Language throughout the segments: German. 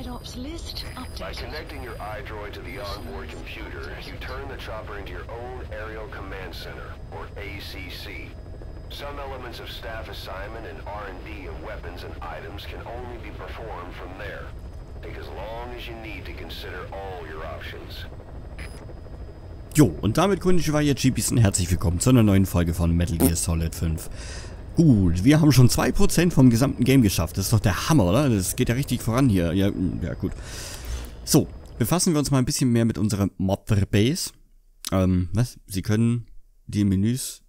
Classified ops list By connecting your iDroid to the onboard computer, you turn the chopper into your own Aerial Command Center, or ACC. Some elements of staff assignment and R&D of weapons and items can only be performed from there. Take as long as you need to consider all your options. Jo, und damit konnichiwa jetzt GPs und herzlich willkommen zu einer neuen Folge von Metal Gear Solid 5. Gut, wir haben schon 2% vom gesamten Game geschafft. Das ist doch der Hammer, oder? Das geht ja richtig voran hier. Ja, mm, ja gut. So, befassen wir uns mal ein bisschen mehr mit unserer Motherbase. Ähm, was? Sie können die Menüs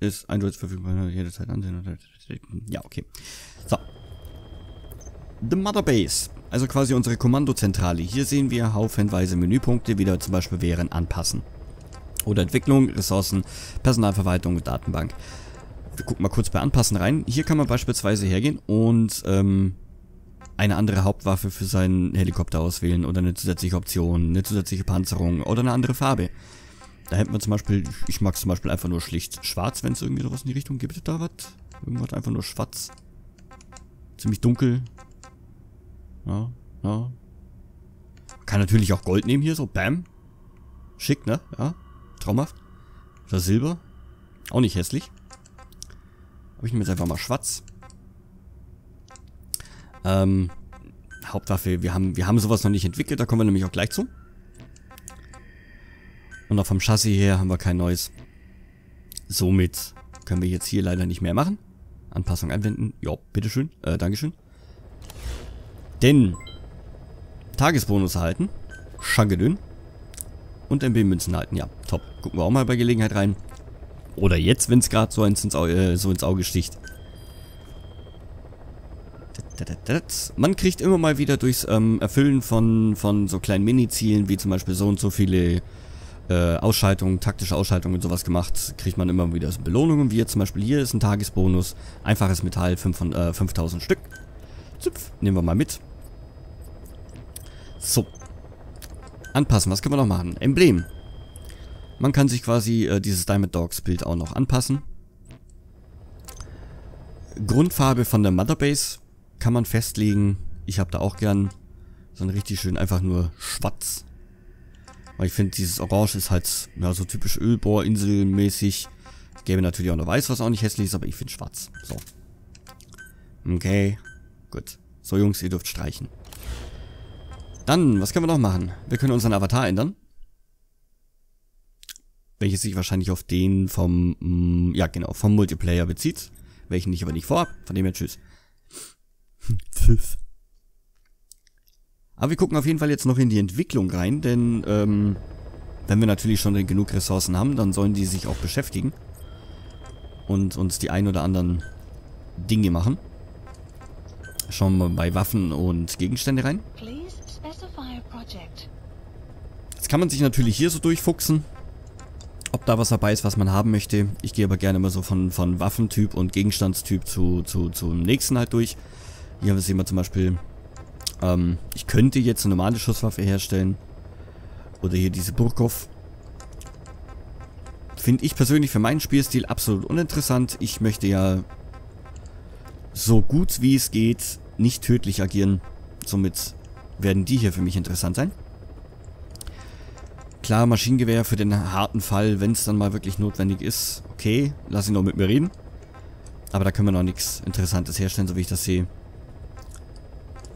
ist eindeutig verfügbar jederzeit ansehen. Ja, okay. So. The Motherbase. Also quasi unsere Kommandozentrale. Hier sehen wir haufenweise Menüpunkte, wie da zum Beispiel wären Anpassen. Oder Entwicklung, Ressourcen, Personalverwaltung und Datenbank. Wir gucken mal kurz bei Anpassen rein. Hier kann man beispielsweise hergehen und ähm, eine andere Hauptwaffe für seinen Helikopter auswählen oder eine zusätzliche Option, eine zusätzliche Panzerung oder eine andere Farbe. Da hätten wir zum Beispiel, ich mag zum Beispiel einfach nur schlicht schwarz, wenn es irgendwie sowas in die Richtung gibt. Da was? Irgendwas einfach nur schwarz. Ziemlich dunkel. Ja, ja. Kann natürlich auch Gold nehmen hier, so bam. Schick, ne? Ja, traumhaft. Oder Silber. Auch nicht hässlich. Ich nehme jetzt einfach mal schwarz. Ähm, Hauptwaffe, wir haben, wir haben sowas noch nicht entwickelt, da kommen wir nämlich auch gleich zu. Und auch vom Chassis her haben wir kein neues. Somit können wir jetzt hier leider nicht mehr machen. Anpassung einblenden. Ja, bitteschön. Äh, Dankeschön. Denn Tagesbonus erhalten. Schangedünn. Und MB-Münzen halten. Ja, top. Gucken wir auch mal bei Gelegenheit rein. Oder jetzt, wenn es gerade so, ins, äh, so ins Auge sticht. Man kriegt immer mal wieder durchs ähm, Erfüllen von, von so kleinen Mini-Zielen, wie zum Beispiel so und so viele äh, Ausschaltungen, taktische Ausschaltungen und sowas gemacht, kriegt man immer wieder so Belohnungen, wie jetzt zum Beispiel hier ist ein Tagesbonus, einfaches Metall, 500, äh, 5000 Stück. Zupf, nehmen wir mal mit. So. Anpassen, was können wir noch machen? Emblem. Man kann sich quasi äh, dieses Diamond Dogs Bild auch noch anpassen. Grundfarbe von der Motherbase kann man festlegen. Ich habe da auch gern so ein richtig schön einfach nur schwarz. Weil ich finde, dieses Orange ist halt ja, so typisch Ölbohrinsel-mäßig. Es gäbe natürlich auch noch weiß, was auch nicht hässlich ist, aber ich finde schwarz. So. Okay. Gut. So, Jungs, ihr dürft streichen. Dann, was können wir noch machen? Wir können unseren Avatar ändern. Welches sich wahrscheinlich auf den vom, mm, ja genau, vom Multiplayer bezieht. Welchen ich aber nicht vorhab. Von dem her, tschüss. Pfiff. Aber wir gucken auf jeden Fall jetzt noch in die Entwicklung rein, denn ähm, wenn wir natürlich schon genug Ressourcen haben, dann sollen die sich auch beschäftigen und uns die ein oder anderen Dinge machen. Schauen wir mal bei Waffen und Gegenstände rein. Jetzt kann man sich natürlich hier so durchfuchsen, ob da was dabei ist, was man haben möchte. Ich gehe aber gerne immer so von, von Waffentyp und Gegenstandstyp zu, zu, zum nächsten halt durch. Hier sehen wir zum Beispiel, ähm, ich könnte jetzt eine normale Schusswaffe herstellen. Oder hier diese Burkov. Finde ich persönlich für meinen Spielstil absolut uninteressant. Ich möchte ja so gut wie es geht nicht tödlich agieren. Somit werden die hier für mich interessant sein. Klar, Maschinengewehr für den harten Fall, wenn es dann mal wirklich notwendig ist. Okay, lass ihn noch mit mir reden. Aber da können wir noch nichts Interessantes herstellen, so wie ich das sehe.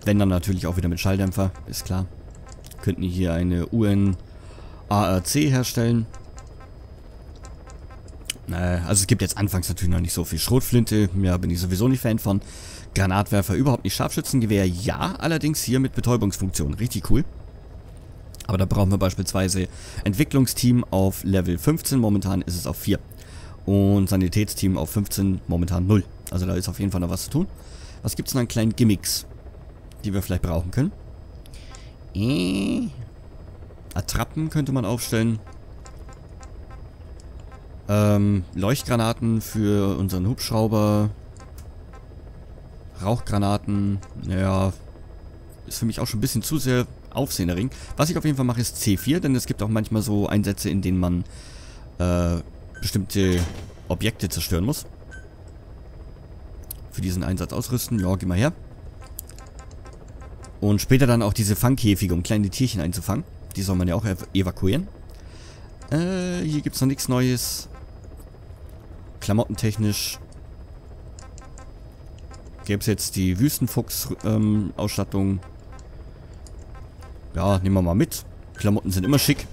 Wenn dann natürlich auch wieder mit Schalldämpfer, ist klar. Könnten hier eine UN ARC herstellen. Äh, also es gibt jetzt anfangs natürlich noch nicht so viel Schrotflinte. Ja, bin ich sowieso nicht Fan von. Granatwerfer überhaupt nicht. Scharfschützengewehr ja, allerdings hier mit Betäubungsfunktion. Richtig cool. Aber da brauchen wir beispielsweise Entwicklungsteam auf Level 15, momentan ist es auf 4. Und Sanitätsteam auf 15, momentan 0. Also da ist auf jeden Fall noch was zu tun. Was gibt es denn an kleinen Gimmicks, die wir vielleicht brauchen können? Äh. Attrappen könnte man aufstellen. Ähm, Leuchtgranaten für unseren Hubschrauber. Rauchgranaten, ja, ist für mich auch schon ein bisschen zu sehr Aufsehenerring. Was ich auf jeden Fall mache, ist C4, denn es gibt auch manchmal so Einsätze, in denen man äh, bestimmte Objekte zerstören muss. Für diesen Einsatz ausrüsten. Ja, geh mal her. Und später dann auch diese Fangkäfige, um kleine Tierchen einzufangen. Die soll man ja auch ev evakuieren. Äh, hier gibt es noch nichts Neues. Klamottentechnisch gäbe es jetzt die Wüstenfuchs-Ausstattung. Ähm, ja, nehmen wir mal mit. Klamotten sind immer schick.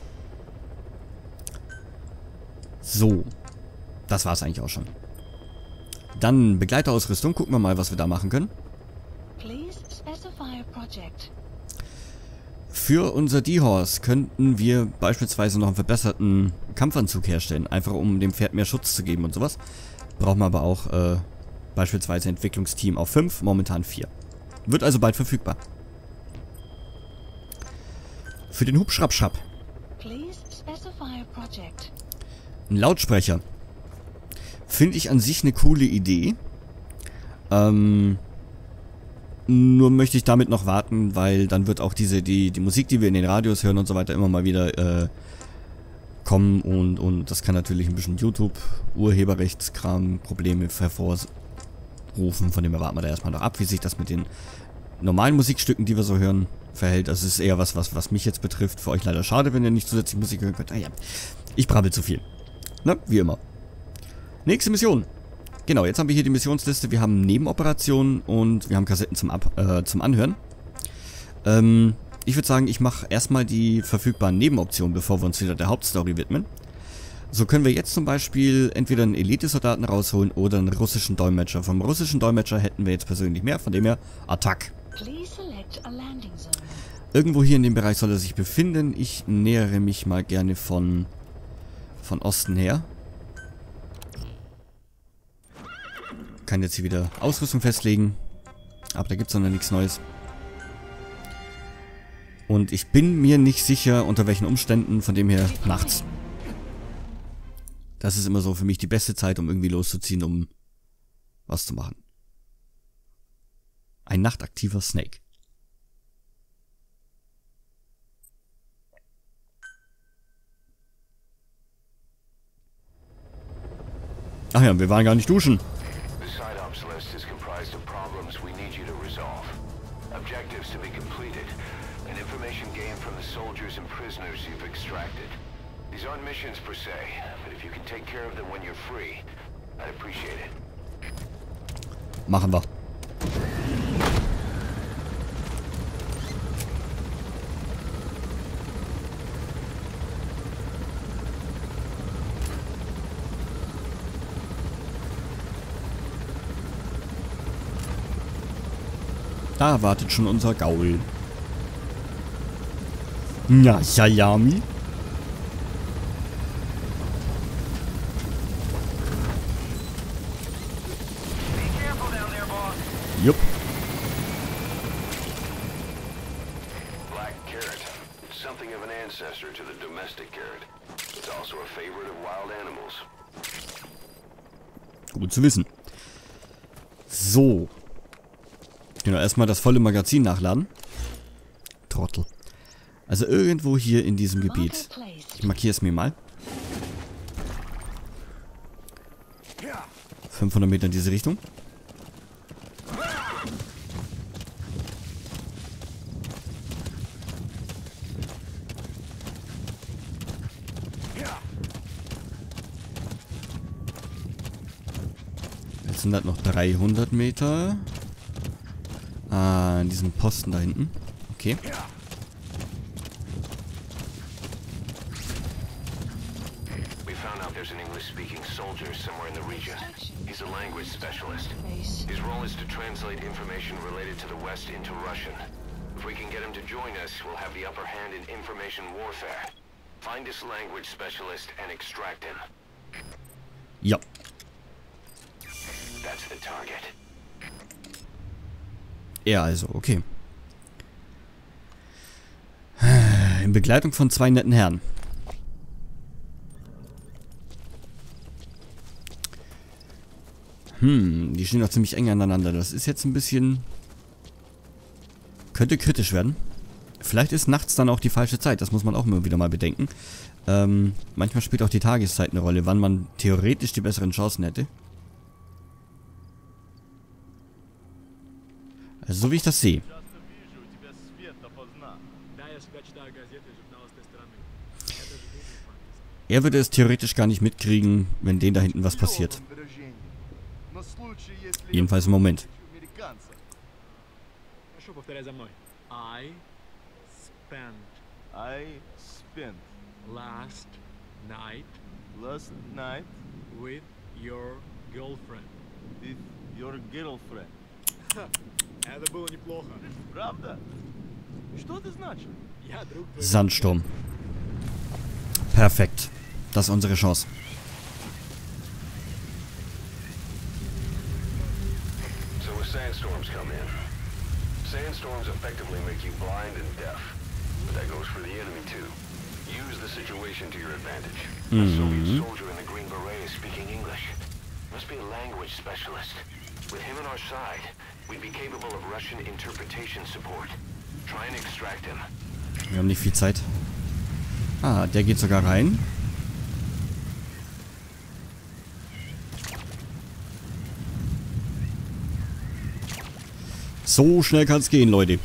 So. Das war es eigentlich auch schon. Dann Begleiterausrüstung. Gucken wir mal, was wir da machen können. Für unser D-Horse könnten wir beispielsweise noch einen verbesserten Kampfanzug herstellen. Einfach um dem Pferd mehr Schutz zu geben und sowas. Brauchen wir aber auch äh, beispielsweise Entwicklungsteam auf 5, momentan 4. Wird also bald verfügbar. Für den Hubschrappschrapp. Ein Lautsprecher. Finde ich an sich eine coole Idee. Ähm, nur möchte ich damit noch warten, weil dann wird auch diese, die, die Musik, die wir in den Radios hören und so weiter, immer mal wieder äh, kommen und, und das kann natürlich ein bisschen YouTube-Urheberrechtskram Probleme hervorrufen. Von dem erwarten wir da erstmal noch ab, wie sich das mit den normalen Musikstücken, die wir so hören, verhält. Das ist eher was, was, was mich jetzt betrifft. Für euch leider schade, wenn ihr nicht zusätzlich Musik hören könnt. Ah ja, ich brabbel zu viel. Ne, wie immer. Nächste Mission. Genau, jetzt haben wir hier die Missionsliste. Wir haben Nebenoperationen und wir haben Kassetten zum, Ab äh, zum Anhören. Ähm, ich würde sagen, ich mache erstmal die verfügbaren Nebenoptionen, bevor wir uns wieder der Hauptstory widmen. So können wir jetzt zum Beispiel entweder einen Elite-Soldaten rausholen oder einen russischen Dolmetscher. Vom russischen Dolmetscher hätten wir jetzt persönlich mehr, von dem her Attack. Irgendwo hier in dem Bereich soll er sich befinden. Ich nähere mich mal gerne von, von Osten her. kann jetzt hier wieder Ausrüstung festlegen. Aber da gibt es noch nichts Neues. Und ich bin mir nicht sicher, unter welchen Umständen, von dem her nachts. Das ist immer so für mich die beste Zeit, um irgendwie loszuziehen, um was zu machen. Ein nachtaktiver Snake. Ach ja, wir waren gar nicht duschen. These aren't missions per se, but if you can take care of them when you're free, I'd appreciate it. Machen wir. Da wartet schon unser Gaul. Ja, Yami. Yup. Black carrot. Something of an ancestor to the domestic carrot. It's also a favorite of wild animals. Gut zu wissen. So. Genau, erstmal das volle Magazin nachladen. Trottel. Also irgendwo hier in diesem Gebiet. Ich markiere es mir mal. 500 Meter in diese Richtung. Jetzt sind das noch 300 Meter. Ah, in diesem Posten da hinten. Okay. there's an English-speaking soldier somewhere in the region. He's a language specialist. His role is to translate information related to the West into Russian. If we can get him to join us, we'll have the upper hand in information warfare. Find this language specialist and extract him. Yep. That's the target. Er also, okay. In Begleitung von zwei netten Herren. Hm, die stehen doch ziemlich eng aneinander. Das ist jetzt ein bisschen... Könnte kritisch werden. Vielleicht ist nachts dann auch die falsche Zeit. Das muss man auch immer wieder mal bedenken. Ähm, manchmal spielt auch die Tageszeit eine Rolle, wann man theoretisch die besseren Chancen hätte. Also so wie ich das sehe. Er würde es theoretisch gar nicht mitkriegen, wenn denen da hinten was passiert. Jedenfalls im Moment. I spent. I spent. Last night. Last your girlfriend. Sandsturm. Perfekt. Das ist unsere Chance. So sandstorms come in. Sandstorms effectively make you blind and deaf. But that goes for the enemy too. Use the situation to your advantage. Mm -hmm. A mhm. Soviet soldier in the Green Beret is speaking English. Must be a language specialist. With him on our side, we'd be capable of Russian interpretation support. Try and extract him. Wir haben nicht viel Zeit. Ah, der geht sogar rein. So schnell kann es gehen, Leute.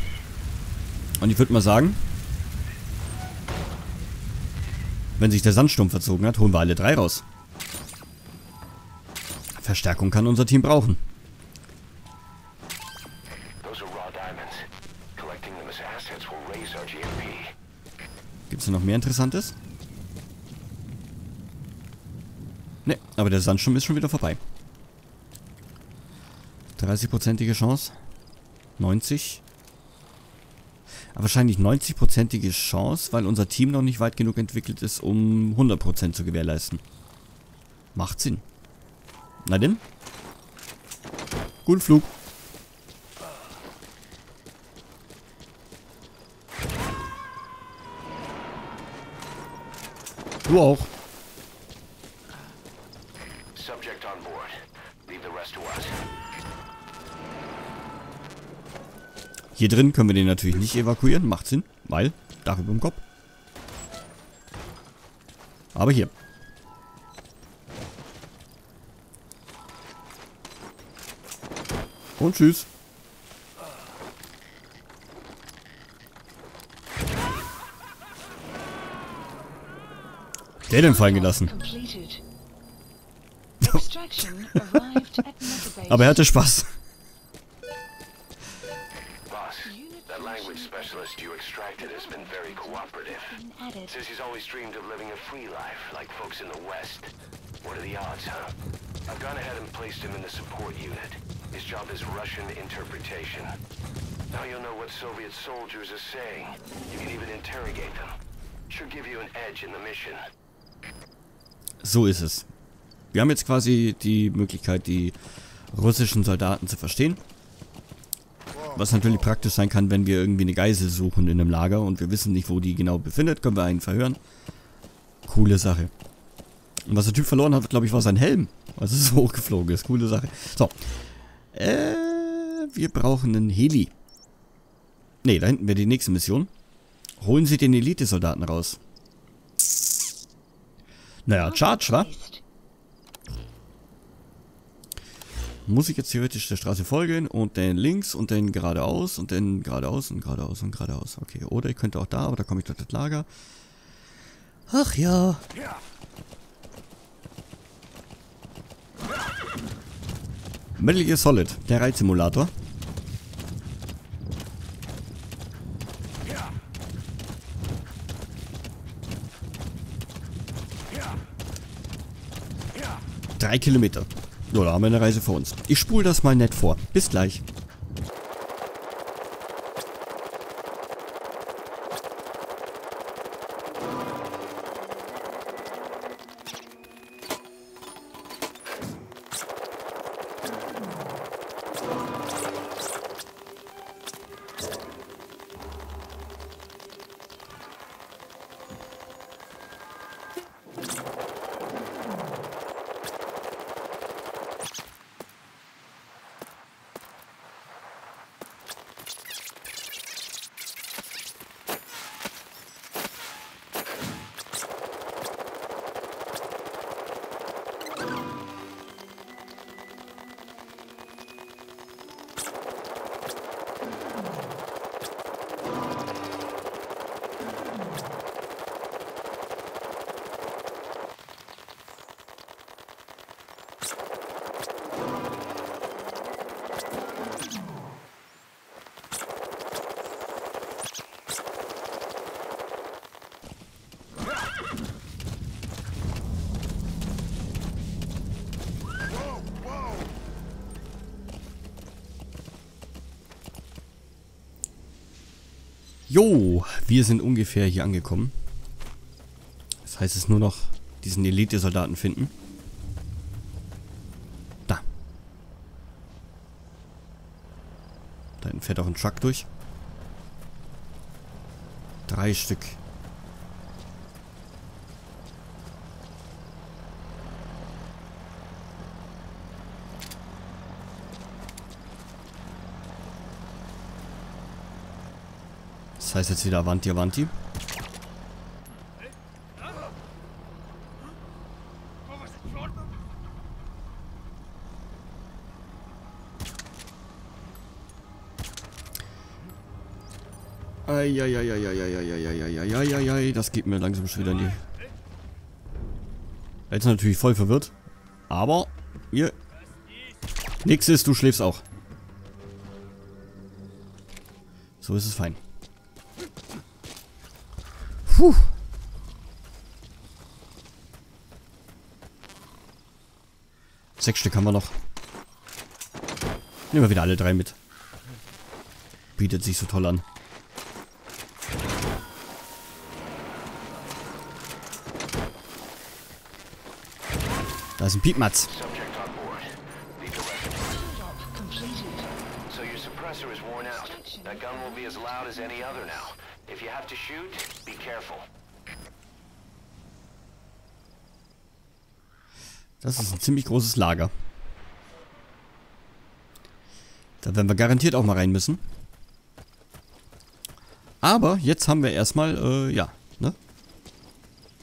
Und ich würde mal sagen, wenn sich der Sandsturm verzogen hat, holen wir alle drei raus. Verstärkung kann unser Team brauchen. Es noch mehr Interessantes? Ne, aber der Sandsturm ist schon wieder vorbei. 30-prozentige Chance. 90. Aber wahrscheinlich 90-prozentige Chance, weil unser Team noch nicht weit genug entwickelt ist, um 100% zu gewährleisten. Macht Sinn. Na denn? Guten Flug. Du auch. Subject on board. Leave the rest to us. Hier drin können wir den natürlich nicht evakuieren. Macht Sinn, weil Dach über dem Kopf. Aber hier. Und tschüss. Der denn fallen gelassen. Extraction arrived at Metabase. Aber er hatte Spaß. Boss, that language specialist you extracted has been very cooperative. added. Says he's always dreamed of living a free life, like folks in the West. What are the odds, huh? I've gone ahead and placed him in the support unit. His job is Russian interpretation. Now you'll know what Soviet soldiers are saying. You can even interrogate them. Should give you an edge in the mission. So ist es. Wir haben jetzt quasi die Möglichkeit, die russischen Soldaten zu verstehen. Was natürlich praktisch sein kann, wenn wir irgendwie eine Geisel suchen in einem Lager und wir wissen nicht, wo die genau befindet, können wir einen verhören. Coole Sache. Und was der Typ verloren hat, glaube ich, war sein Helm. Als es so hochgeflogen ist. Coole Sache. So. Äh, wir brauchen einen Heli. Ne, da hinten wäre die nächste Mission. Holen Sie den Elite-Soldaten raus. Naja, Charge, wa? Muss ich jetzt theoretisch der Straße folgen und dann links und dann geradeaus und dann geradeaus und geradeaus und geradeaus. Okay, oder ich könnte auch da, aber da komme ich durch das Lager. Ach ja. Metal Gear Solid, der Reitsimulator. Drei Kilometer. Ja, da haben wir eine Reise vor uns. Ich spule das mal nett vor. Bis gleich. Jo, wir sind ungefähr hier angekommen. Das heißt, es nur noch diesen Elite-Soldaten finden. Da. Da hinten fährt auch ein Truck durch. Drei Stück. Das heißt jetzt wieder Avanti Avanti. Eieieiei, das geht mir langsam schon wieder in die... Jetzt natürlich voll verwirrt. Aber, hier... Nix du schläfst auch. So ist es fein. Puh. Sechs Stück haben wir noch. Nehmen wir wieder alle drei mit. Bietet sich so toll an. Da ist ein Piepmatz. So your suppressor is worn out. That gun will be as loud as any other now. If you have to shoot, careful. Das ist ein ziemlich großes Lager. Da werden wir garantiert auch mal rein müssen. Aber jetzt haben wir erstmal, äh, ja, ne?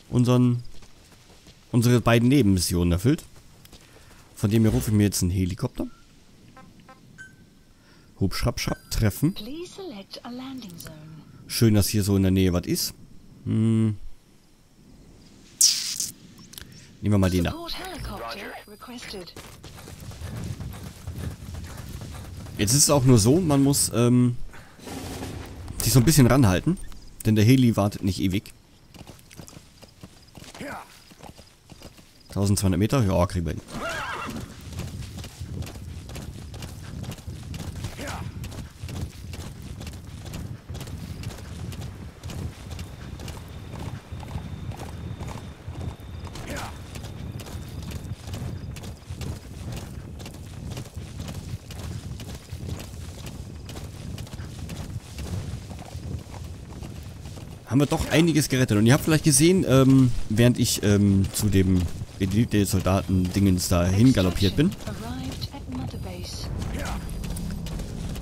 Unseren, unsere beiden Nebenmissionen erfüllt. Von dem hier rufe ich mir jetzt einen Helikopter. Hubschrapp, treffen. Schön, dass hier so in der Nähe was ist. Hm. Nehmen wir mal den da. Jetzt ist es auch nur so, man muss ähm, sich so ein bisschen ranhalten. Denn der Heli wartet nicht ewig. 1200 Meter? Ja, kriegen wir hin. Haben wir doch einiges gerettet. Und ihr habt vielleicht gesehen, ähm, während ich ähm, zu dem Elite-Soldaten-Dingens da hingaloppiert bin,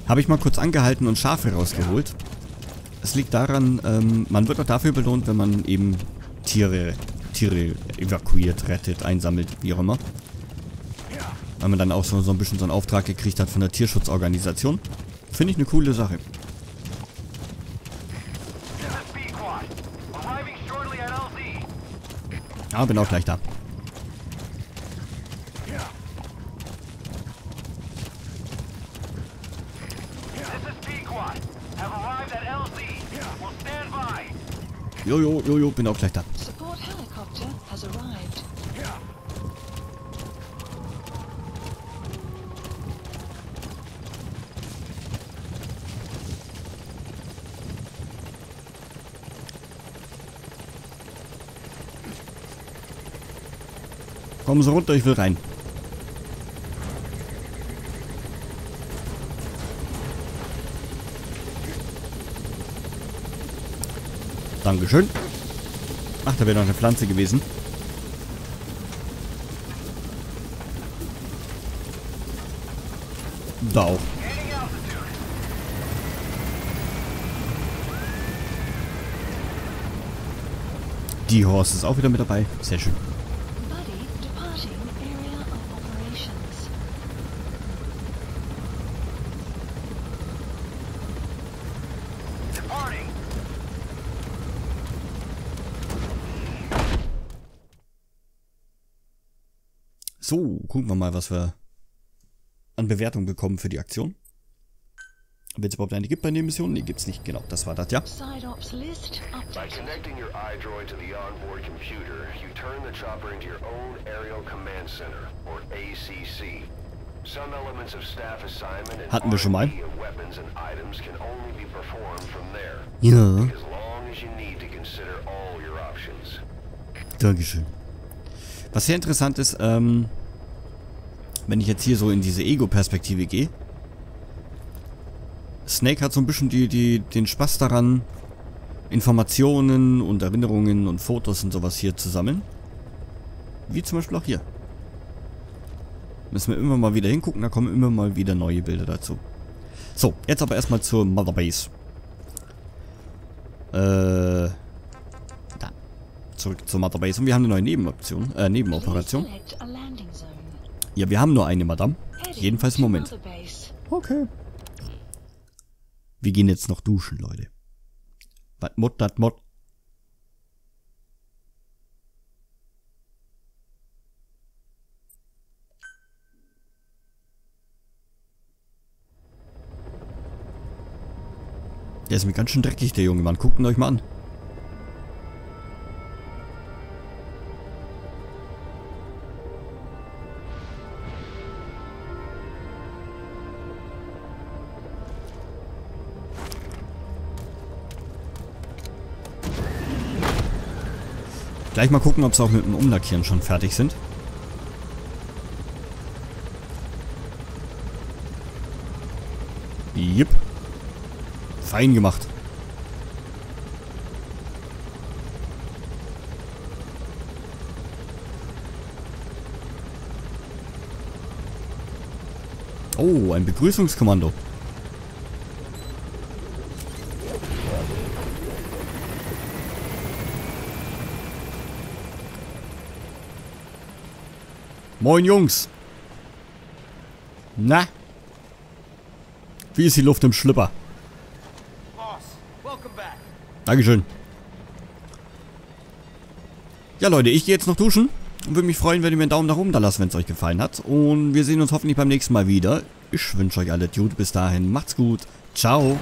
habe ich mal kurz angehalten und Schafe rausgeholt. Es liegt daran, ähm, man wird auch dafür belohnt, wenn man eben Tiere, Tiere evakuiert, rettet, einsammelt, wie auch immer. Weil man dann auch so, so ein bisschen so einen Auftrag gekriegt hat von der Tierschutzorganisation. Finde ich eine coole Sache. Ja, bin auch gleich da. Jojo, jojo, bin auch gleich da. Kommen Sie runter, ich will rein. Dankeschön. Ach, da wäre noch eine Pflanze gewesen. Da auch. Die Horse ist auch wieder mit dabei. Sehr schön. So, gucken wir mal, was wir an Bewertung bekommen für die Aktion. Ob es überhaupt eine gibt bei den Missionen? Nee, gibt's nicht. Genau, das war das, ja. By connecting your iDroid to the onboard computer, you turn the chopper into your own Aerial Command Center, or ACC. Some elements of staff assignment and Hatten wir schon mal. R&D of weapons and items can only be performed from there. Ja. As long as you need to consider all your options. Dankeschön. Was sehr interessant ist, ähm, wenn ich jetzt hier so in diese Ego-Perspektive gehe. Snake hat so ein bisschen die, die, den Spaß daran, Informationen und Erinnerungen und Fotos und sowas hier zu sammeln. Wie zum Beispiel auch hier. Müssen wir immer mal wieder hingucken, da kommen immer mal wieder neue Bilder dazu. So, jetzt aber erstmal zur Mother Base. Äh, da. Zurück zur Mother Base. Und wir haben eine neue Nebenoption, äh, Nebenoperation. Ja, wir haben nur eine, Madame. Jedenfalls im Moment. Okay. Wir gehen jetzt noch duschen, Leute. Was Mod, dat Mod. Der ist mir ganz schön dreckig, der junge Mann. Guckt ihn euch mal an. Gleich mal gucken, ob sie auch mit dem Umlackieren schon fertig sind. Jep. Fein gemacht. Oh, ein Begrüßungskommando. Moin Jungs. Na? Wie ist die Luft im Schlipper? Boss, welcome back. Dankeschön. Ja Leute, ich gehe jetzt noch duschen und würde mich freuen, wenn ihr mir einen Daumen nach oben da lasst, wenn es euch gefallen hat. Und wir sehen uns hoffentlich beim nächsten Mal wieder. Ich wünsche euch alle Dude bis dahin. Macht's gut. Ciao.